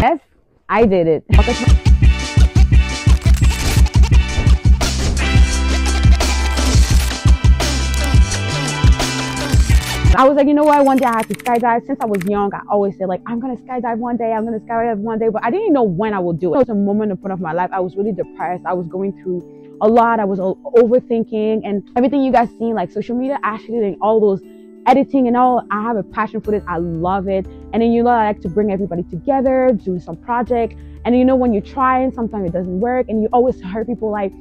Yes, I did it. I was like, you know what? One day I had to skydive. Since I was young, I always said like, I'm gonna skydive one day. I'm gonna skydive one day, but I didn't even know when I would do it. It was a moment in front of my life. I was really depressed. I was going through a lot. I was overthinking and everything you guys seen, like social media, actually, and all those editing and all. I have a passion for this. I love it. And then you know, I like to bring everybody together, do some project. And you know, when you try and sometimes it doesn't work, and you always hear people like,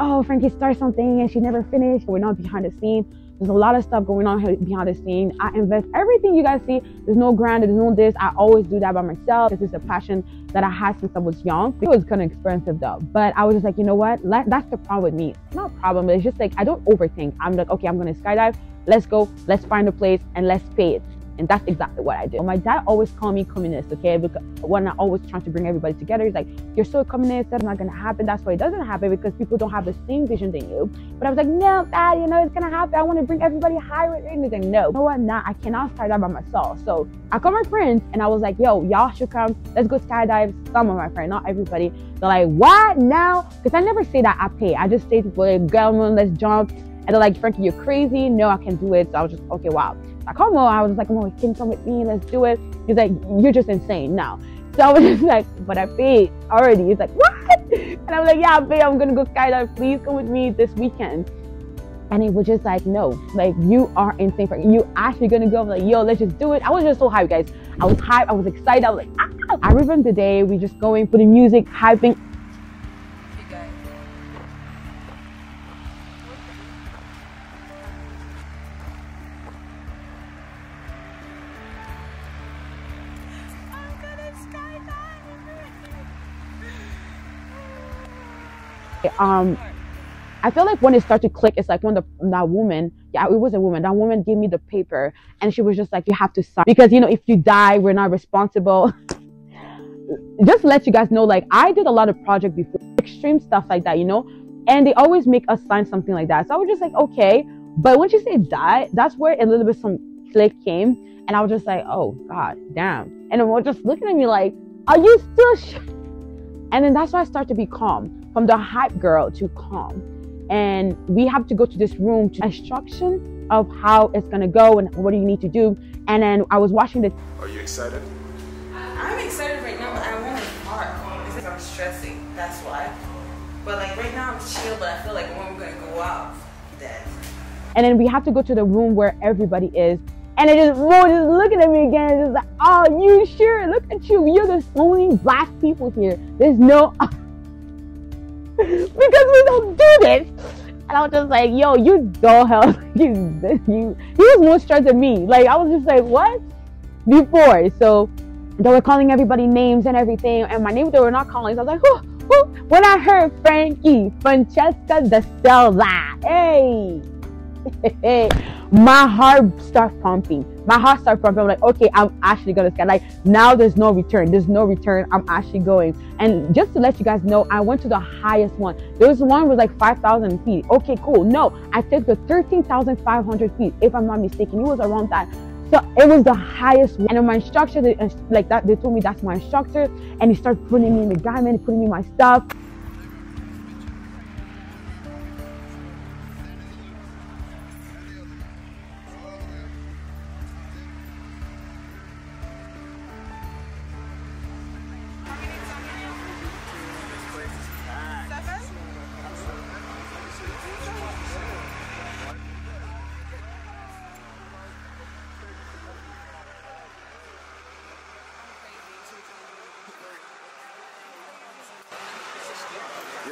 oh, Frankie started something and she never finished. We're not behind the scene. There's a lot of stuff going on here behind the scene. I invest everything you guys see. There's no grant, there's no this. I always do that by myself. This is a passion that I had since I was young. It was kind of expensive though, but I was just like, you know what? Let, that's the problem with me. Not a problem, but it's just like I don't overthink. I'm like, okay, I'm gonna skydive. Let's go. Let's find a place and let's pay it. And that's exactly what I did. My dad always called me communist, okay? Because when I always trying to bring everybody together, he's like, You're so communist, that's not gonna happen. That's why it doesn't happen because people don't have the same vision than you. But I was like, No, dad, you know, it's gonna happen. I wanna bring everybody higher. And he's like, No, know what? Nah, I cannot skydive by myself. So I called my friends and I was like, Yo, y'all should come. Let's go skydive. Some of my friends, not everybody. They're like, What now? Because I never say that I pay. I just say to people, like, let's jump. And they're like, Frankie, you're crazy. No, I can do it. So I was just, okay, wow. I called Mo. I was like, Mo, can you come with me? Let's do it. He's like, you're just insane. No. So I was just like, but I paid already. He's like, what? And I'm like, yeah, babe, I'm to go skydive. Please come with me this weekend. And he was just like, no, like you are insane. For you actually gonna go? I'm like, yo, let's just do it. I was just so hyped, guys. I was hyped. I was excited. I was like, ah. I remember the day we just going, putting music, hyping. Um I feel like when it started to click, it's like when the that woman, yeah, it was a woman. That woman gave me the paper, and she was just like, "You have to sign because you know if you die, we're not responsible." just let you guys know, like I did a lot of project before, extreme stuff like that, you know, and they always make us sign something like that. So I was just like, okay, but when she said die, that's where a little bit some click came, and I was just like, oh god, damn, and they were just looking at me like, are you still? And then that's why I start to be calm from the hype girl to calm. And we have to go to this room to instruction of how it's gonna go and what do you need to do. And then I was watching the. Are you excited? I'm excited right now, but I want to park. Because I'm stressing, that's why. But like right now I'm chill, but I feel like when we're gonna go out, that. And then we have to go to the room where everybody is. And it just, whoa, just looking at me again. It's like, oh, you sure? Look at you. You're the only black people here. There's no. because we don't do this. And I was just like, yo, you don't help. You, you, he was more stressed than me. Like, I was just like, what? Before. So they were calling everybody names and everything. And my name, they were not calling. So I was like, whoo. When I heard Frankie, Francesca Da Silva, hey. my heart started pumping. My heart started pumping. I'm like, okay, I'm actually gonna sky. Like now, there's no return. There's no return. I'm actually going. And just to let you guys know, I went to the highest one. There was one was like 5,000 feet. Okay, cool. No, I took the 13,500 feet, if I'm not mistaken. It was around that. So it was the highest one. And my instructor, they, uh, like that, they told me that's my instructor, and he started putting me in the diamond, putting me in my stuff.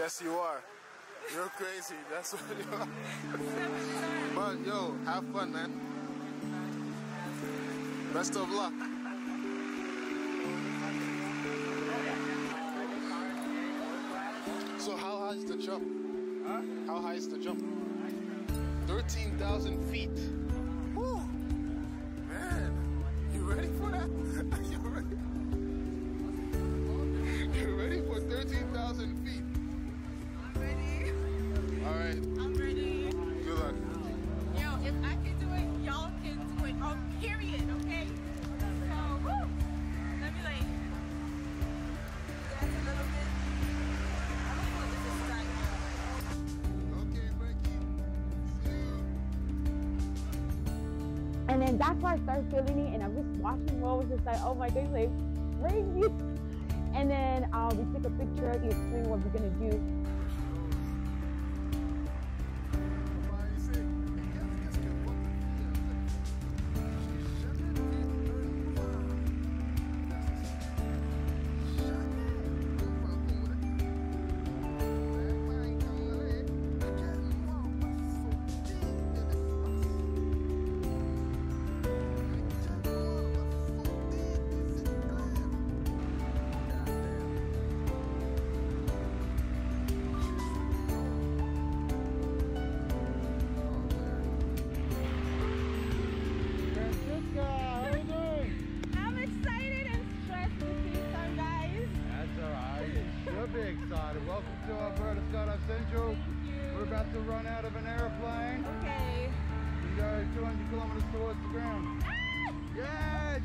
Yes, you are. You're crazy. That's what you are. but yo, have fun, man. Best of luck. So how high is the jump? Huh? How high is the jump? 13,000 feet. Period, okay? So, woo! Let me like, And then that's why I started feeling it, and I'm just watching I was just like, oh my goodness, like, crazy. And then uh, we took a picture, he explained what we're gonna do.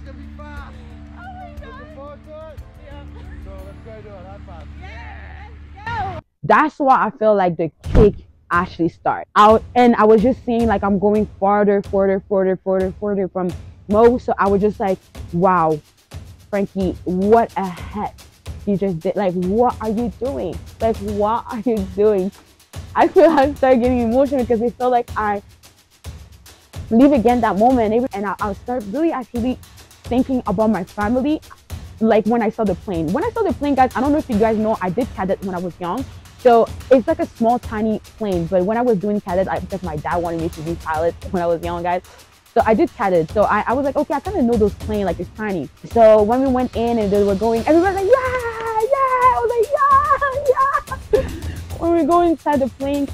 675. Oh my god. Looking forward to it? Yeah. So let's go do it. High five. Yeah, go. That's why I feel like the kick actually start out and I was just seeing like I'm going farther, farther, farther, farther, farther from Mo. So I was just like, wow, Frankie, what a heck you just did. Like, what are you doing? Like, what are you doing? I feel I start getting emotional because I feel like I live again that moment and I'll start really actually thinking about my family like when I saw the plane. When I saw the plane, guys, I don't know if you guys know, I did cadet when I was young. So it's like a small, tiny plane. But when I was doing cadet, I, because my dad wanted me to be pilot when I was young, guys. So I did cadet. So I, I was like, okay, I kind of know those planes, like it's tiny. So when we went in and they were going, everybody was like, yeah, yeah. I was like, yeah, yeah. when we go inside the plane,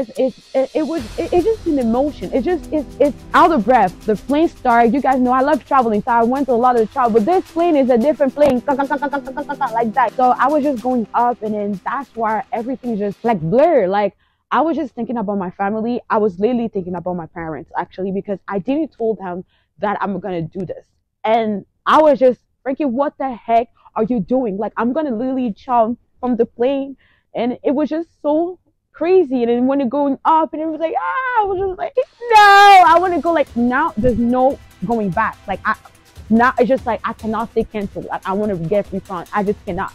guys it's it, it was it, it's just an emotion. It's just it's it's out of breath. The plane started. You guys know i love traveling so i went to a lot of travel but this plane is a different plane. Like that. So i was just going up and then that's why everything just like blur like i was just thinking about my family. I was literally thinking about my parents actually because i didn't told them that i'm gonna do this. And i was just frankie what the heck are you doing? Like i'm gonna literally jump from the plane. And it was just so crazy. And then when it going up, and it was like, ah, I was just like, no, I want to go. Like now, there's no going back. Like I, now it's just like I cannot say cancel. Like I want to get refund. I just cannot.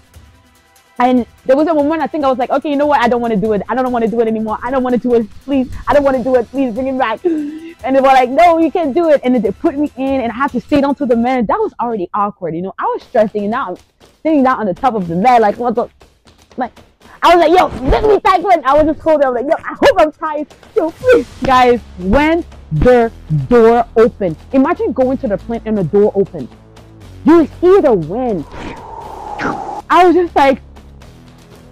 And there was a moment I think I was like, okay, you know what? I don't want to do it. I don't want to do it anymore. I don't want to do it. Please, I don't want to do it. Please bring it back. And they were like, no, you can't do it. And then they put me in, and I had to sit onto the man. That was already awkward, you know. I was stressing, and now I'm sitting down on the top of the bed, like what the, like I was like, yo, let me in. I was just holding. I was like, yo, I hope I'm tight. Yo, please. Guys, when the door opened, imagine going to the plant and the door opened. You hear the wind. I was just like,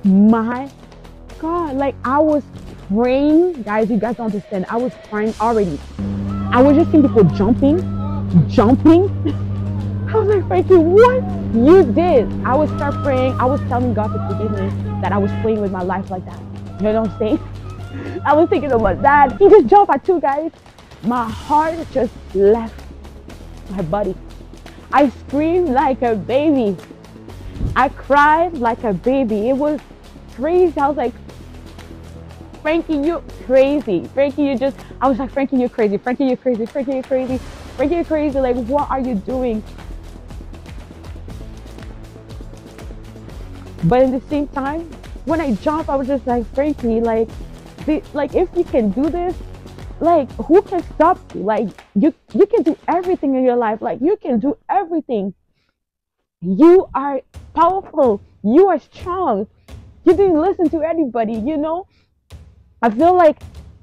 my God. Like, I was praying. Guys, you guys don't understand. I was crying already. I was just seeing people jumping, jumping. I was like, Frankie, what you did? I would start praying. I was telling God to forgive me that I was playing with my life like that. You know what I'm saying? I was thinking about that. He just jumped at two guys. My heart just left my body. I screamed like a baby. I cried like a baby. It was crazy. I was like, Frankie, you're crazy. Frankie, you just, I was like, Frankie, you're crazy. Frankie, you're crazy. Frankie, you're crazy. Frankie, you're crazy. Like, what are you doing? But at the same time, when I jump, I was just like, Frankie, like, the, like if you can do this, like who can stop you? Like you, you can do everything in your life. Like you can do everything. You are powerful. You are strong. You didn't listen to anybody. You know. I feel like,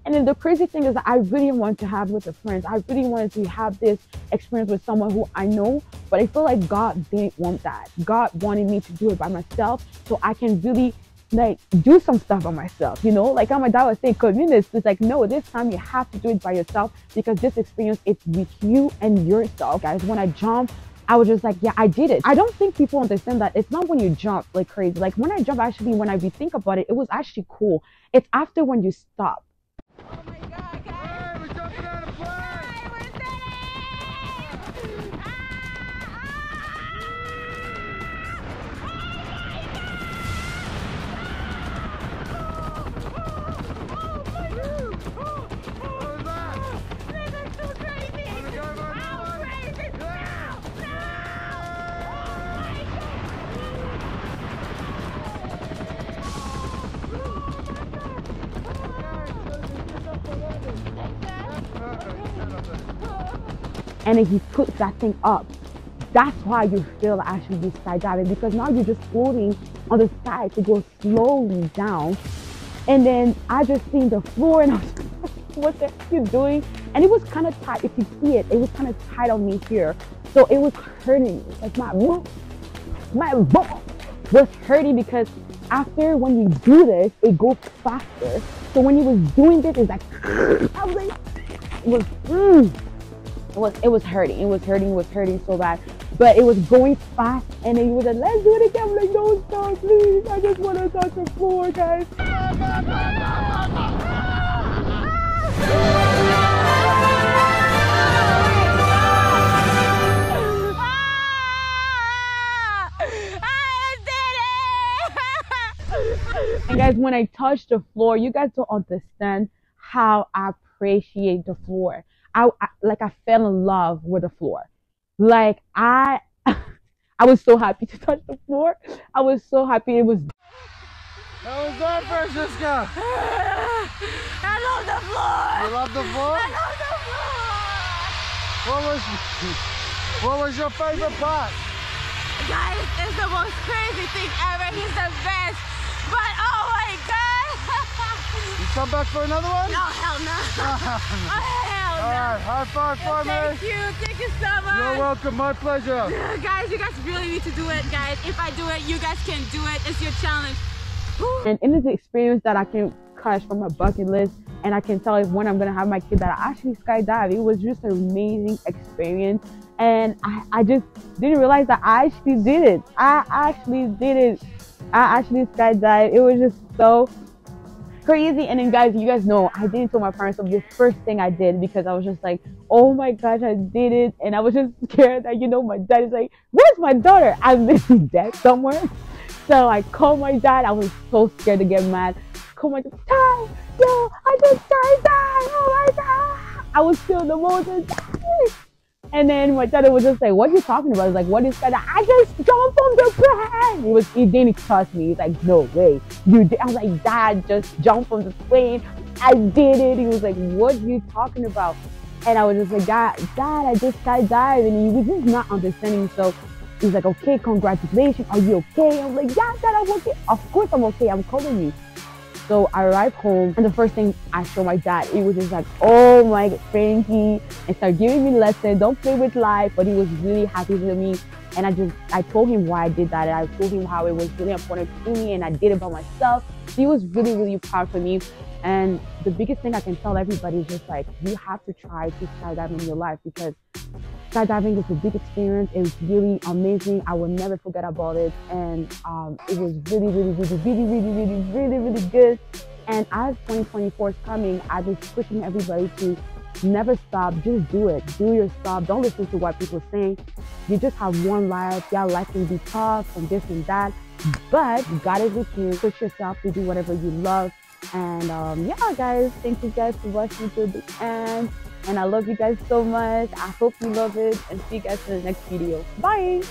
and then the crazy thing is that I really want to have with a friend. I really wanted to have this experience with someone who I know, but I feel like God didn't want that. God wanted me to do it by myself so I can really like do some stuff by myself, you know? Like how my dad was saying, communist. It's like, no, this time you have to do it by yourself because this experience is with you and yourself. Guys, when I jump, I was just like, yeah, I did it. I don't think people understand that it's not when you jump like crazy. Like when I jump, actually, when I think about it, it was actually cool. It's after when you stop. And then he puts that thing up. That's why you feel actually you skydiving because now you're just floating on the sky to go slowly down. And then I just seen the floor and I was like, what the heck you doing? And it was kind of tight. If you see it, it was kind of tight on me here. So it was hurting me. Like my my bum was hurting because after when you do this, it goes faster. So when he was doing this, it's like I was like, it was mm, it was it was hurting. It was hurting. It was hurting so bad. But it was going fast, and then he was like, "Let's do it again." I'm like, "Don't stop, please! I just want to touch the floor, guys." And guys, when I touch the floor, you guys don't understand how I appreciate the floor. I, I like I fell in love with the floor. Like I I was so happy to touch the floor. I was so happy it was How was that, Francisca? I love the floor. You love the floor? I love the floor. What was what was your favorite part? Guys, it's the most crazy thing ever. He's the best. But oh my god. You come back for another one? no, hell no. Oh, hell no. All right, high five for me. Thank you. Thank you so much. You're welcome. My pleasure. guys, you guys really need to do it, guys. If I do it, you guys can do it. It's your challenge. And it is an experience that I can catch from my bucket list and I can tell if when I'm gonna have my kid that I actually skydive. It was just an amazing experience and I, I just didn't realize that I actually did it. I actually did it. I actually skydived. It was just so crazy. And then guys, you guys know I didn't tell my parents of the first thing I did because I was just like, oh my gosh, I did it. And I was just scared that you know my dad is like, where's my daughter? I'm missing dead somewhere. So I called my dad. I was so scared to get mad. Called my dad, Dad, yo, I just skydived. Oh my god. I was still the most and then my dad was just like, "What are you talking about?" He's like, "What is that?" I just jumped from the plane. He was, he didn't trust me. He's like, "No way, you did." I was like, "Dad, just jumped from the plane. I did it." He was like, "What are you talking about?" And I was just like, "Dad, Dad, I just skydived," and he was just not understanding. So he's like, "Okay, congratulations. Are you okay?" I'm like, "Yeah, Dad, I'm okay. Of course I'm okay. I'm calling you." So I arrived home, and the first thing I showed my dad, he was just like, "Oh my Frankie!" and started giving me lessons. Don't play with life, but he was really happy with me. And I just, I told him why I did that, and I told him how it was really important to me, and I did it by myself. He was really, really proud for me. And the biggest thing I can tell everybody is just like, you have to try to skydive in your life because skydiving is a big experience. It was really amazing. I will never forget about it. And um, it was really, really, really, really, really, really, really, really good. And as 2024 is coming, I just pushing everybody to never stop. Just do it. Do your stuff. Don't listen to what people say. You just have one life. Yeah, life can be tough and this and that. But God is with you. Push yourself to do whatever you love. And um, yeah, guys, thank you guys for watching to the end. And I love you guys so much. I hope you love it. And see you guys in the next video. Bye.